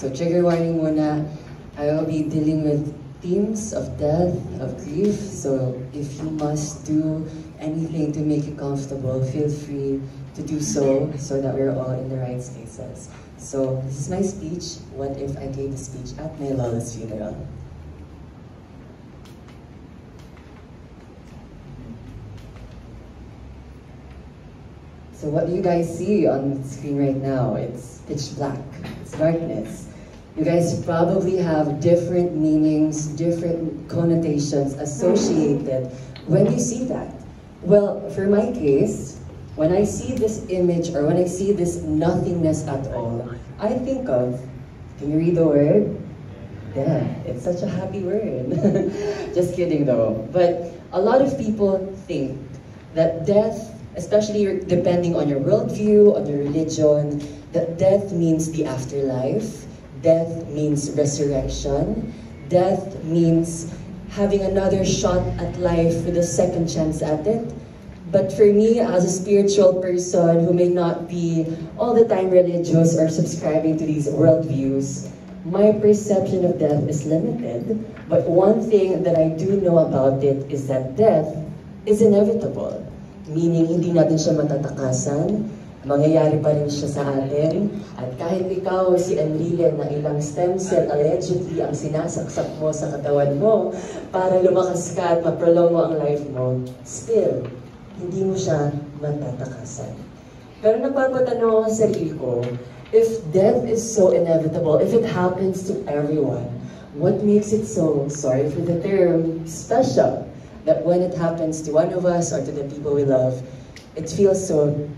So trigger warning muna, I will be dealing with themes of death, of grief. So if you must do anything to make you comfortable, feel free to do so so that we're all in the right spaces. So this is my speech. What if I gave the speech at my lola's funeral? So what do you guys see on the screen right now? It's pitch black, it's darkness. You guys probably have different meanings, different connotations associated when you see that. Well, for my case, when I see this image or when I see this nothingness at all, I think of, can you read the word? Yeah, it's such a happy word. Just kidding though. But a lot of people think that death especially depending on your worldview, on your religion, that death means the afterlife, death means resurrection, death means having another shot at life with a second chance at it. But for me, as a spiritual person who may not be all the time religious or subscribing to these worldviews, my perception of death is limited. But one thing that I do know about it is that death is inevitable meaning hindi natin siya matatakasan, mangyayari pa rin siya sa atin. At kahit ikaw si Enrile na ilang stem cell allegedly ang sinasaksak mo sa katawan mo para lumakas ka at ma-prolong mo ang life mo, still, hindi mo siya matatakasan. Pero napapatanong ako sa sarili ko, if death is so inevitable, if it happens to everyone, what makes it so, sorry for the term, special? that when it happens to one of us or to the people we love, it feels so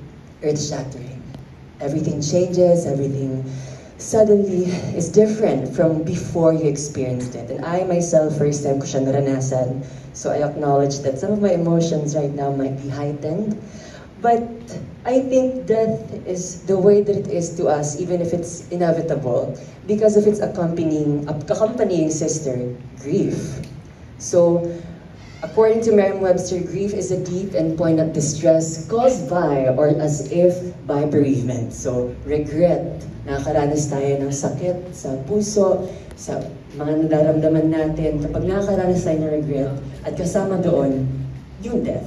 earth-shattering. Everything changes, everything suddenly is different from before you experienced it. And I myself, first time ko siya naranasan, so I acknowledge that some of my emotions right now might be heightened. But I think death is the way that it is to us, even if it's inevitable, because of its accompanying, accompanying sister, grief. So According to Merriam-Webster, grief is a deep and poignant distress caused by or as if by bereavement. So, regret. Nakakaranas tayo ng sakit sa puso, sa mga nadaramdaman natin. Kapag nakakaranas tayo ng regret, at kasama doon, yung death.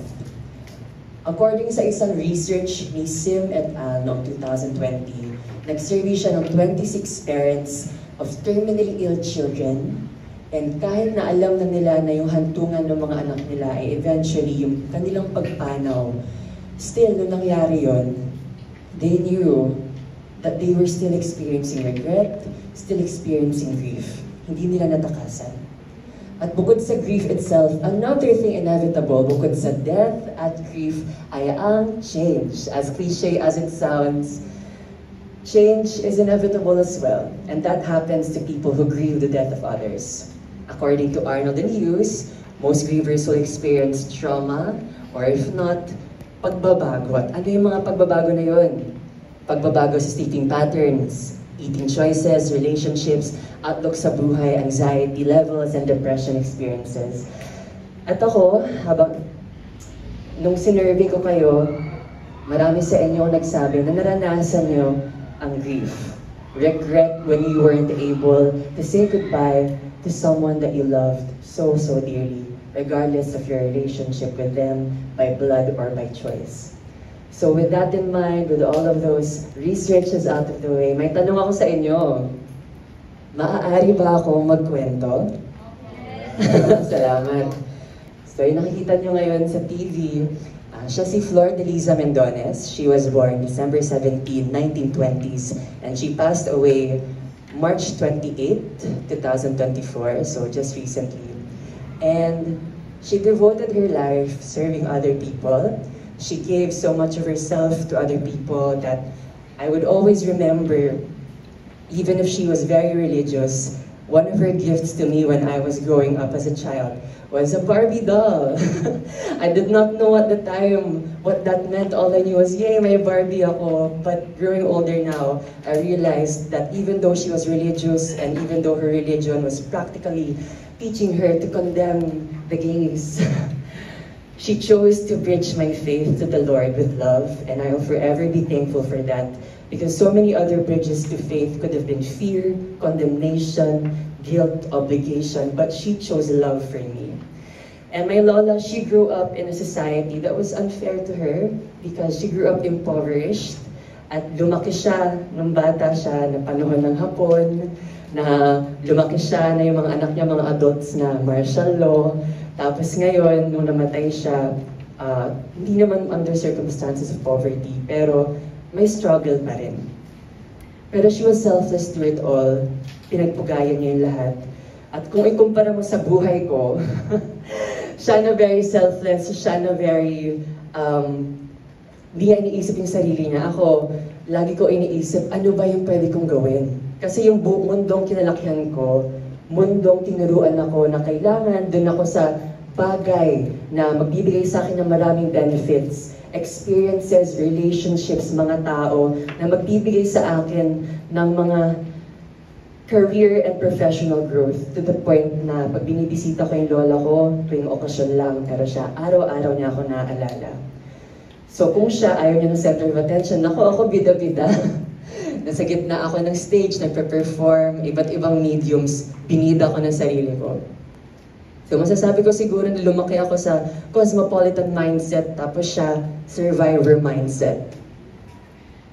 According sa isang research ni Sim et al. noong 2020, nagsurvey siya ng 26 parents of terminally ill children And kahit na alam na nila na yung hantungan ng mga anak nila ay eventually yung kanilang pagpanaw, still, nung nangyari yon, they knew that they were still experiencing regret, still experiencing grief. Hindi nila natakasan. At bukod sa grief itself, another thing inevitable bukod sa death at grief ay ang change. As cliche as it sounds, change is inevitable as well. And that happens to people who grieve the death of others. According to Arnold and Hughes, most grievers will experience trauma or if not, pagbabago. At ano yung mga pagbabago na yun? Pagbabago sa sleeping patterns, eating choices, relationships, outlook sa buhay, anxiety levels, and depression experiences. At ako, habang nung sinurvey ko kayo, marami sa inyo nagsabi na naranasan nyo ang grief. Regret when you weren't able to say goodbye to someone that you loved so, so dearly, regardless of your relationship with them by blood or by choice. So with that in mind, with all of those researches out of the way, may tanong ako sa inyo. Maaari ba akong magkwento? Salamat. So yung nakikita nyo ngayon sa TV, siya si Flor de Mendones. She was born December 17, 1920s, and she passed away March 28, 2024, so just recently. And she devoted her life serving other people. She gave so much of herself to other people that I would always remember, even if she was very religious, one of her gifts to me when I was growing up as a child was a Barbie doll. I did not know at the time what that meant. All I knew was, yay, may Barbie ako. But growing older now, I realized that even though she was religious and even though her religion was practically teaching her to condemn the gays, she chose to bridge my faith to the Lord with love, and I will forever be thankful for that Because so many other bridges to faith could have been fear, condemnation, guilt, obligation, but she chose love for me. And my lola, she grew up in a society that was unfair to her because she grew up impoverished. At lumaki siya nung bata siya na panahon ng hapon, na lumaki siya na yung mga anak niya, mga adults na martial law. Tapos ngayon, nung namatay siya, uh, hindi naman under circumstances of poverty, pero may struggle pa rin. Pero she was selfless through it all. Pinagpugayan niya yung lahat. At kung ikumpara mo sa buhay ko, siya na very selfless, siya na very, um, hindi niya iniisip yung sarili niya. Ako, lagi ko iniisip, ano ba yung pwede kong gawin? Kasi yung buong mundong kinalakihan ko, mundong tinuruan ako na kailangan doon ako sa bagay na magbibigay sa akin ng maraming benefits, experiences, relationships, mga tao na magbibigay sa akin ng mga career and professional growth to the point na pag binibisita ko yung lola ko, tuwing okasyon lang, pero siya, araw-araw niya ako naaalala. So kung siya ayaw niya ng center of attention, ako, ako bida-bida. Nasa gitna ako ng stage, nagpe-perform, iba't ibang mediums, binida ko ng sarili ko. So masasabi ko siguro na lumaki ako sa cosmopolitan mindset, tapos siya survivor mindset.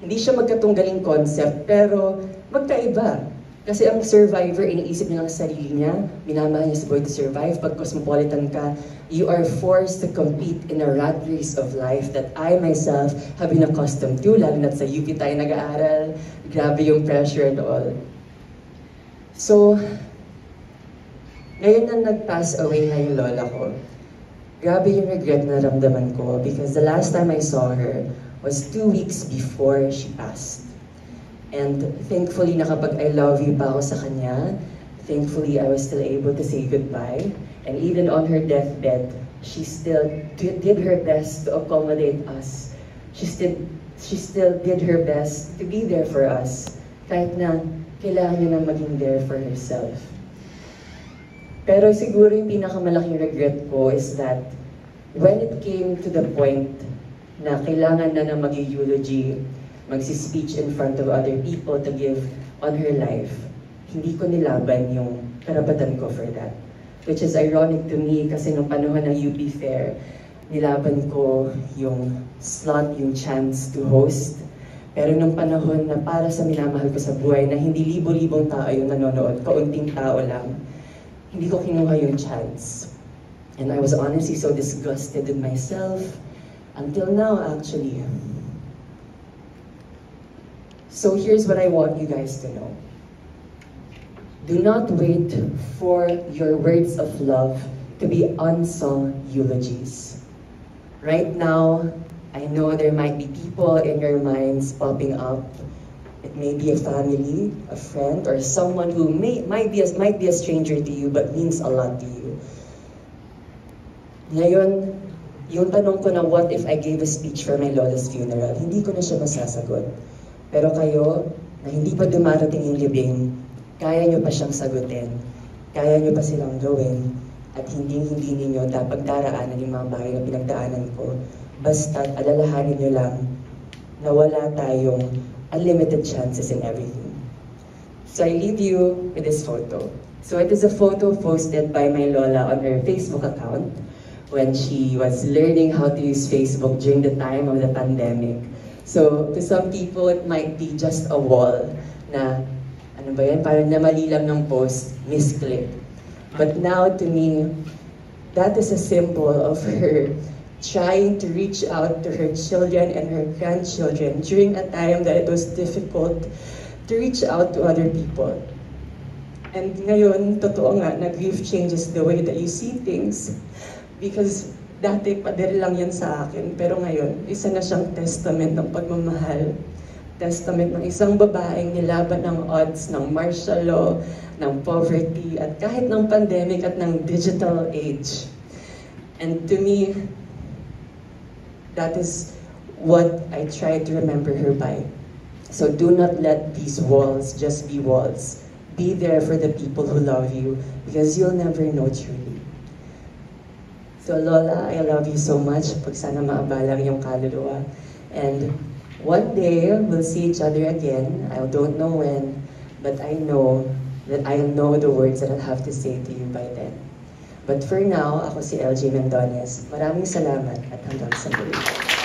Hindi siya magkatunggaling concept, pero magkaiba. Kasi ang survivor, iniisip niya ng sarili niya, minamahal niya sa boy to survive. Pag cosmopolitan ka, you are forced to compete in a rat race of life that I myself have been accustomed to, lalo na sa UP tayo nag-aaral, grabe yung pressure and all. So, ngayon na nag-pass away na yung lola ko, grabe yung regret na ramdaman ko because the last time I saw her was two weeks before she passed. And thankfully, nakapag I love you pa ako sa kanya. Thankfully, I was still able to say goodbye. And even on her deathbed, she still did her best to accommodate us. She still, she still did her best to be there for us. Kahit na kailangan niya na maging there for herself. Pero siguro yung pinakamalaking regret ko is that when it came to the point na kailangan na na mag-eulogy, magsi-speech in front of other people to give on her life, hindi ko nilaban yung karapatan ko for that. Which is ironic to me kasi nung panahon ng UP Fair, nilaban ko yung slot, yung chance to host. Pero nung panahon na para sa minamahal ko sa buhay na hindi libo-libong tao yung nanonood, kaunting tao lang, hindi ko kinuha yung chance. And I was honestly so disgusted with myself until now actually. So here's what I want you guys to know. Do not wait for your words of love to be unsung eulogies. Right now, I know there might be people in your minds popping up. It may be a family, a friend, or someone who may, might, be a, might be a stranger to you but means a lot to you. Ngayon, yung tanong ko na what if I gave a speech for my lola's funeral, hindi ko na siya masasagot. Pero kayo, na hindi pa dumarating yung libing, kaya nyo pa siyang sagutin. Kaya nyo pa silang gawin. At hindi-hindi ninyo dapat daraanan yung mga bagay na pinagdaanan ko. Basta alalahanin nyo lang na wala tayong unlimited chances in everything. So I leave you with this photo. So it is a photo posted by my Lola on her Facebook account when she was learning how to use Facebook during the time of the pandemic. So, to some people, it might be just a wall na, ano ba yan, parang namali lang ng post, misclick. But now, to me, that is a symbol of her trying to reach out to her children and her grandchildren during a time that it was difficult to reach out to other people. And ngayon, totoo nga, na grief changes the way that you see things. Because Dati, pader lang yan sa akin. Pero ngayon, isa na siyang testament ng pagmamahal. Testament ng isang babaeng nilaban ng odds ng martial law, ng poverty, at kahit ng pandemic at ng digital age. And to me, That is what I try to remember her by. So do not let these walls just be walls. Be there for the people who love you because you'll never know truly. So Lola, I love you so much. Pag sana maabalang yung kaluluwa. And one day, we'll see each other again. I don't know when, but I know that I know the words that I'll have to say to you by then. But for now, ako si LJ Mendonez. Maraming salamat at hanggang sa muli.